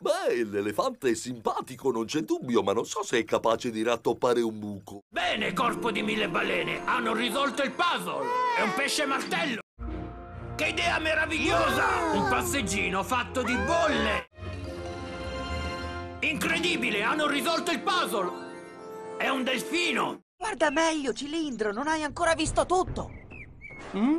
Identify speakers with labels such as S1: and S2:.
S1: Beh, l'elefante è simpatico, non c'è dubbio, ma non so se è capace di rattoppare un buco.
S2: Bene, corpo di mille balene, hanno risolto il puzzle! È un pesce martello! Che idea meravigliosa! Un passeggino fatto di bolle! Incredibile, hanno risolto il puzzle! È un delfino!
S3: Guarda meglio, cilindro, non hai ancora visto tutto.
S4: Mm?